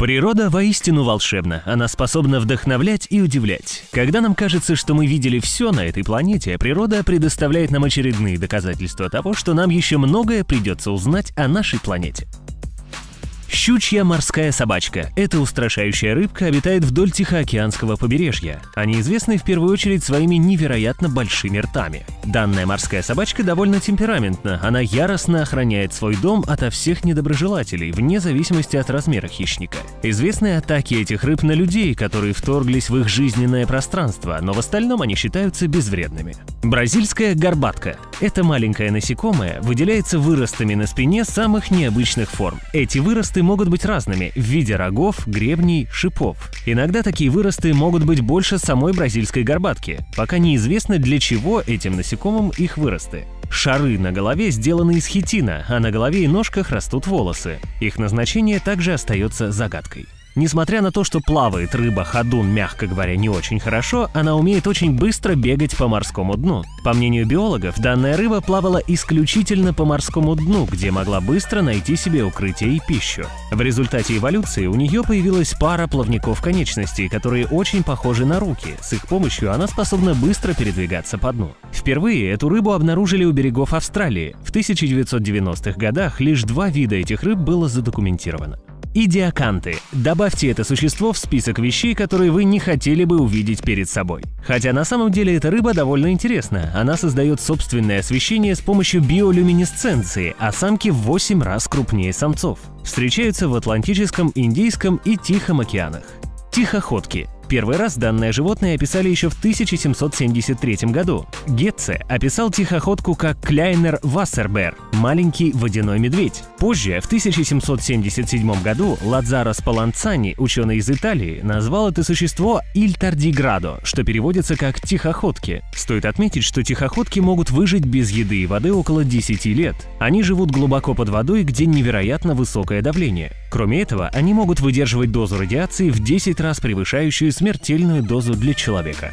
Природа воистину волшебна, она способна вдохновлять и удивлять. Когда нам кажется, что мы видели все на этой планете, природа предоставляет нам очередные доказательства того, что нам еще многое придется узнать о нашей планете. Щучья морская собачка. Эта устрашающая рыбка обитает вдоль Тихоокеанского побережья. Они известны в первую очередь своими невероятно большими ртами. Данная морская собачка довольно темпераментна, она яростно охраняет свой дом ото всех недоброжелателей, вне зависимости от размера хищника. Известны атаки этих рыб на людей, которые вторглись в их жизненное пространство, но в остальном они считаются безвредными. Бразильская горбатка. Эта маленькая насекомое выделяется выростами на спине самых необычных форм. Эти выросты могут быть разными в виде рогов, гребней, шипов. Иногда такие выросты могут быть больше самой бразильской горбатки. Пока неизвестно, для чего этим насекомым их выросты. Шары на голове сделаны из хитина, а на голове и ножках растут волосы. Их назначение также остается загадкой. Несмотря на то, что плавает рыба ходун, мягко говоря, не очень хорошо, она умеет очень быстро бегать по морскому дну. По мнению биологов, данная рыба плавала исключительно по морскому дну, где могла быстро найти себе укрытие и пищу. В результате эволюции у нее появилась пара плавников конечностей, которые очень похожи на руки. С их помощью она способна быстро передвигаться по дну. Впервые эту рыбу обнаружили у берегов Австралии. В 1990-х годах лишь два вида этих рыб было задокументировано. Идиоканты. Добавьте это существо в список вещей, которые вы не хотели бы увидеть перед собой. Хотя на самом деле эта рыба довольно интересна. Она создает собственное освещение с помощью биолюминесценции, а самки в 8 раз крупнее самцов. Встречаются в Атлантическом, Индийском и Тихом океанах. Тихоходки. Первый раз данное животное описали еще в 1773 году. Гетце описал тихоходку как Кляйнер Вассербер – маленький водяной медведь. Позже, в 1777 году, Ладзаро Спаланцани, ученый из Италии, назвал это существо Иль Тардиградо, что переводится как «тихоходки». Стоит отметить, что тихоходки могут выжить без еды и воды около 10 лет. Они живут глубоко под водой, где невероятно высокое давление. Кроме этого, они могут выдерживать дозу радиации в 10 раз превышающую смертельную дозу для человека.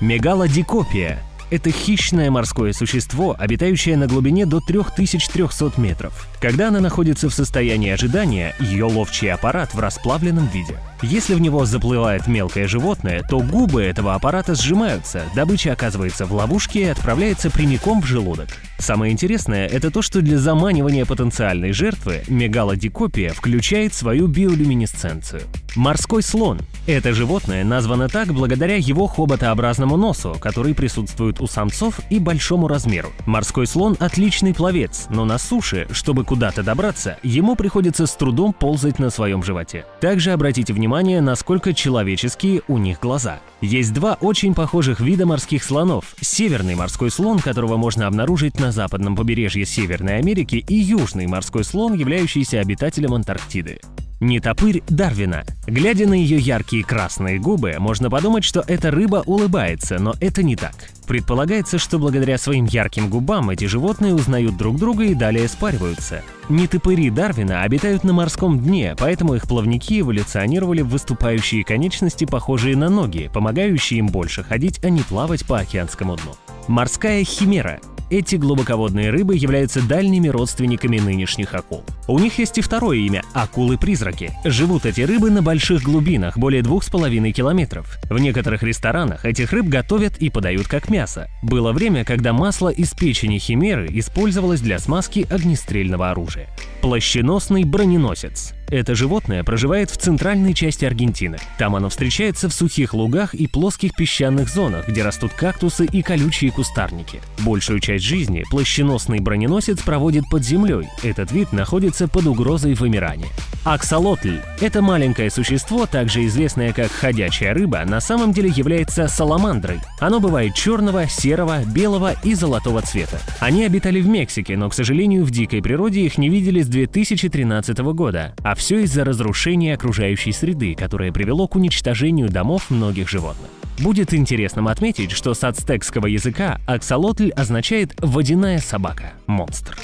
Мегалодикопия это хищное морское существо, обитающее на глубине до 3300 метров. Когда она находится в состоянии ожидания, ее ловчий аппарат в расплавленном виде. Если в него заплывает мелкое животное, то губы этого аппарата сжимаются, добыча оказывается в ловушке и отправляется прямиком в желудок. Самое интересное – это то, что для заманивания потенциальной жертвы мегалодикопия включает свою биолюминесценцию. Морской слон – это животное названо так благодаря его хоботообразному носу, который присутствует у самцов и большому размеру. Морской слон – отличный пловец, но на суше, чтобы куда-то добраться, ему приходится с трудом ползать на своем животе. Также обратите внимание, насколько человеческие у них глаза. Есть два очень похожих вида морских слонов – северный морской слон, которого можно обнаружить на западном побережье Северной Америки, и южный морской слон, являющийся обитателем Антарктиды. Нетопырь Дарвина. Глядя на ее яркие красные губы, можно подумать, что эта рыба улыбается, но это не так. Предполагается, что благодаря своим ярким губам эти животные узнают друг друга и далее спариваются. Нетопыри Дарвина обитают на морском дне, поэтому их плавники эволюционировали в выступающие конечности, похожие на ноги, помогающие им больше ходить, а не плавать по океанскому дну. Морская химера эти глубоководные рыбы являются дальними родственниками нынешних акул. У них есть и второе имя – акулы-призраки. Живут эти рыбы на больших глубинах, более 2,5 километров. В некоторых ресторанах этих рыб готовят и подают как мясо. Было время, когда масло из печени химеры использовалось для смазки огнестрельного оружия. Плащеносный броненосец. Это животное проживает в центральной части Аргентины. Там оно встречается в сухих лугах и плоских песчаных зонах, где растут кактусы и колючие кустарники. Большую часть жизни плащеносный броненосец проводит под землей. Этот вид находится под угрозой вымирания. Аксолотль – это маленькое существо, также известное как ходячая рыба, на самом деле является саламандрой. Оно бывает черного, серого, белого и золотого цвета. Они обитали в Мексике, но, к сожалению, в дикой природе их не видели с 2013 года, а все из-за разрушения окружающей среды, которое привело к уничтожению домов многих животных. Будет интересным отметить, что с ацтекского языка аксолотль означает «водяная собака» — монстр.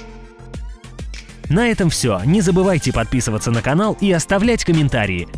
На этом все. Не забывайте подписываться на канал и оставлять комментарии.